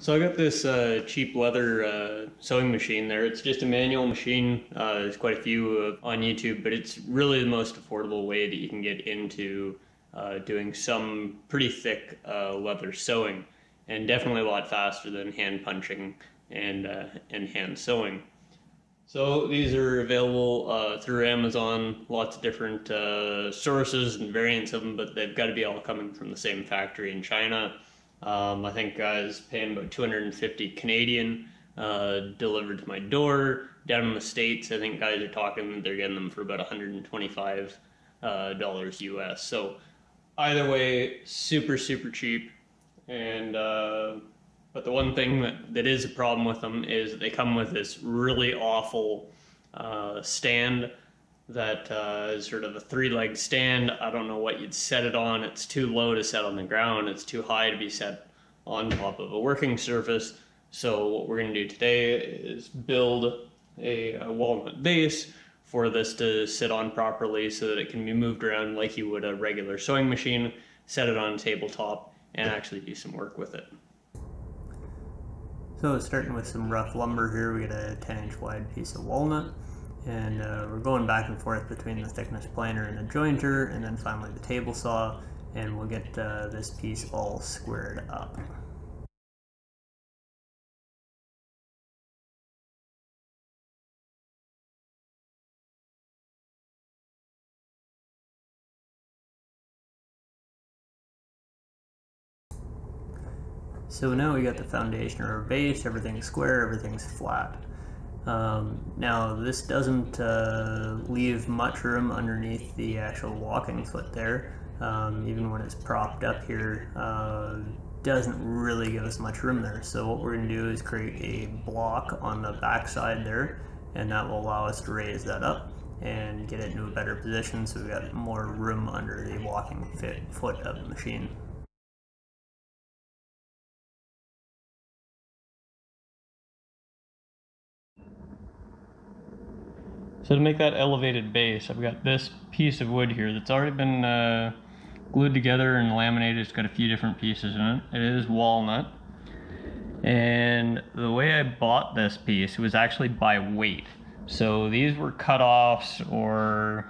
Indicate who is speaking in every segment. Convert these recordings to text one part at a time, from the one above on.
Speaker 1: So I got this uh, cheap leather uh, sewing machine there. It's just a manual machine. Uh, there's quite a few uh, on YouTube, but it's really the most affordable way that you can get into uh, doing some pretty thick uh, leather sewing, and definitely a lot faster than hand punching and and hand sewing. So these are available through Amazon. Lots of different sources and variants of them, but they've got to be all coming from the same factory in China. Um, I think I was paying about 250 Canadian uh, delivered to my door. Down in the States, I think guys are talking they're getting them for about 125 uh, dollars US. So either way, super super cheap. And uh, but the one thing that, that is a problem with them is they come with this really awful uh, stand that uh, is sort of a three-leg stand. I don't know what you'd set it on. It's too low to set on the ground. It's too high to be set on top of a working surface. So what we're going to do today is build a, a, walnut base for this to sit on properly so that it can be moved around like you would a regular sewing machine, set it on a tabletop, and actually do some work with it. So starting with some rough lumber here, we get a 10 inch wide piece of walnut and uh, we're going back and forth between the thickness planer and the jointer and then finally the table saw and we'll get uh, this piece all squared up. So now we got the foundation or base, everything's square, everything's flat. Um, now this doesn't uh, leave much room underneath the actual walking foot there, um, even when it's propped up here, uh, doesn't really give us much room there. So what we're going to do is create a block on the back side there, and that will allow us to raise that up and get it into a better position so we've got more room under the walking foot of the machine. So to make that elevated base, I've got this piece of wood here that's already been uh, glued together and laminated. It's got a few different pieces in it. It is walnut. And the way I bought this piece was actually by weight. So these were cut-offs or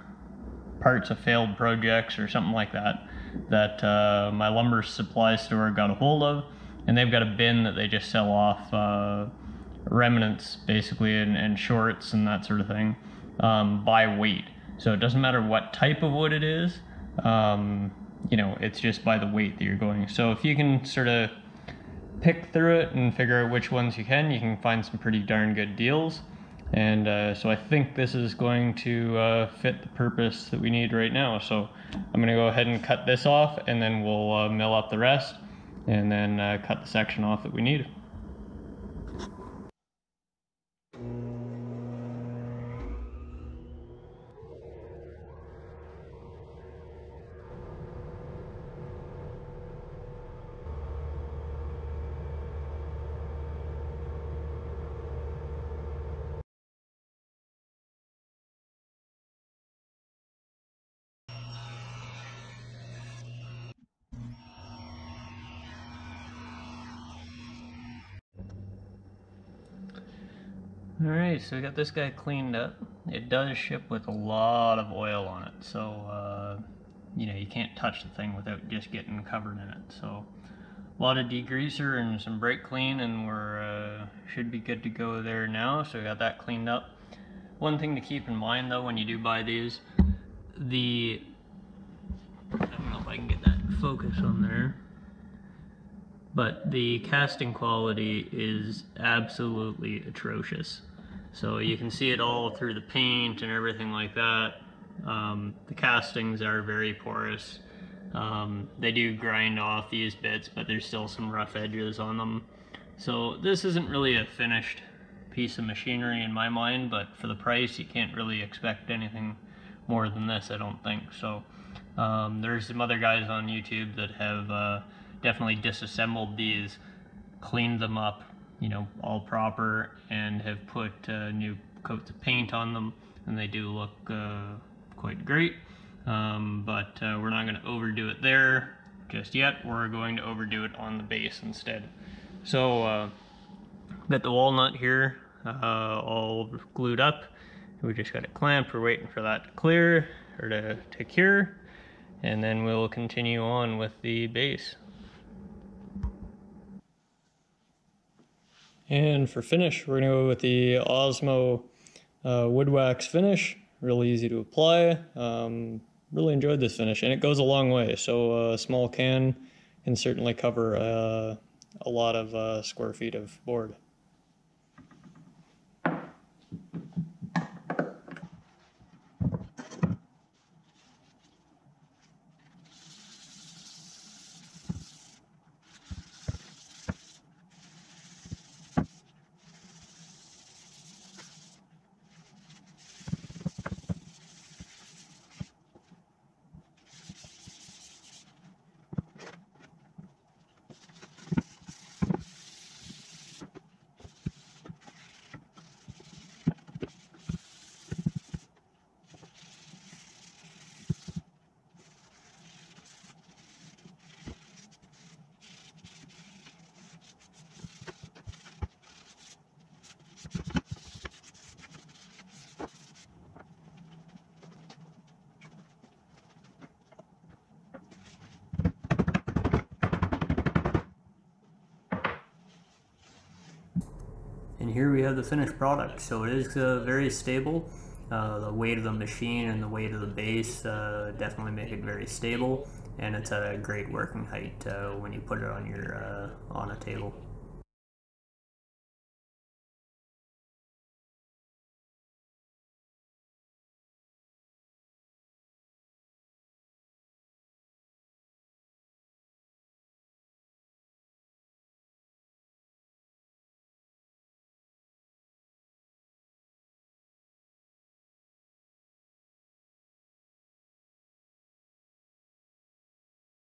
Speaker 1: parts of failed projects or something like that that uh, my lumber supply store got a hold of. And they've got a bin that they just sell off uh, remnants basically and, and shorts and that sort of thing um, by weight. So it doesn't matter what type of wood it is. Um, you know, it's just by the weight that you're going. So if you can sort of pick through it and figure out which ones you can, you can find some pretty darn good deals. And uh, so I think this is going to uh, fit the purpose that we need right now. So I'm going to go ahead and cut this off and then we'll uh, mill up the rest and then uh, cut the section off that we need. Alright, so we got this guy cleaned up. It does ship with a lot of oil on it, so, uh, you know, you can't touch the thing without just getting covered in it. So, a lot of degreaser and some brake clean, and we're, uh, should be good to go there now. So we got that cleaned up. One thing to keep in mind, though, when you do buy these, the, I don't know if I can get that focus on there but the casting quality is absolutely atrocious. So you can see it all through the paint and everything like that. Um, the castings are very porous. Um, they do grind off these bits, but there's still some rough edges on them. So this isn't really a finished piece of machinery in my mind, but for the price, you can't really expect anything more than this, I don't think. So um, there's some other guys on YouTube that have uh, definitely disassembled these, cleaned them up, you know, all proper and have put uh, new coats of paint on them and they do look uh, quite great. Um, but uh, we're not going to overdo it there just yet. We're going to overdo it on the base instead. So, uh, got the walnut here uh, all glued up. We just got it clamped. We're waiting for that to clear or to, to cure. And then we'll continue on with the base. And for finish, we're gonna go with the Osmo uh, wood wax finish. Really easy to apply. Um, really enjoyed this finish and it goes a long way. So a small can can certainly cover uh, a lot of uh, square feet of board. And here we have the finished product. So it is uh, very stable. Uh, the weight of the machine and the weight of the base uh, definitely make it very stable. And it's a great working height uh, when you put it on your uh, on a table.